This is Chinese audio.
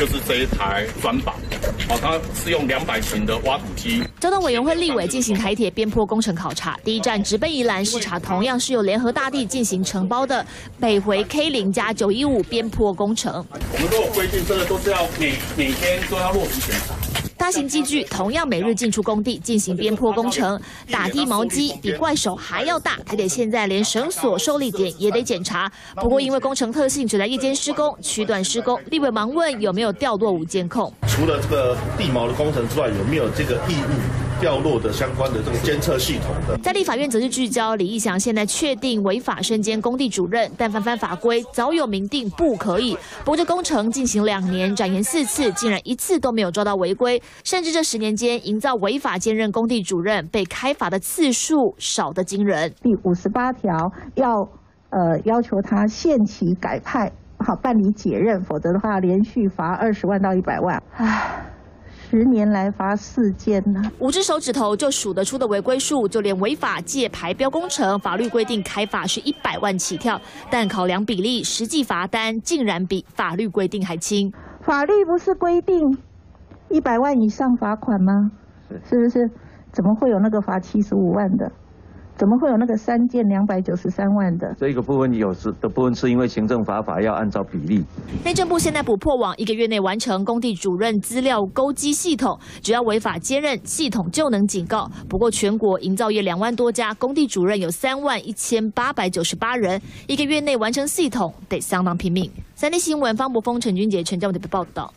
就是这一台转板，哦，它是用两百型的挖土机。交通委员会立委进行台铁边坡工程考察，第一站直奔宜兰视察，同样是由联合大地进行承包的北回 K 零加九一五边坡工程。我们都有规定，这个都是要每每天都要落实检查。大型机具同样每日进出工地进行边坡工程，打地锚机比怪手还要大，还得现在连绳索受力点也得检查。不过因为工程特性只在夜间施工，区段施工，立委忙问有没有掉落物监控。除了这个地锚的工程之外，有没有这个异物？掉落的相关的这个监测系统的，在立法院则是聚焦李义祥现在确定违法身兼工地主任，但翻翻法规早有明定不可以。不过这工程进行两年，展延四次，竟然一次都没有抓到违规，甚至这十年间营造违法兼任工地主任被开罚的次数少得惊人。第五十八条要呃要求他限期改派，好办理解任，否则的话连续罚二十万到一百万。唉。十年来罚四件呢，五只手指头就数得出的违规数，就连违法借牌标工程，法律规定开罚是一百万起跳，但考量比例，实际罚单竟然比法律规定还轻。法律不是规定一百万以上罚款吗？是不是？怎么会有那个罚七十五万的？怎么会有那个三件两百九十三万的？这个部分有时的部分是因为行政法法要按照比例。内政部现在补破网，一个月内完成工地主任资料勾稽系统，只要违法接任，系统就能警告。不过全国营造业两万多家，工地主任有三万一千八百九十八人，一个月内完成系统得相当拼命。三立新闻方博峰、陈君杰、陈教伟的报道。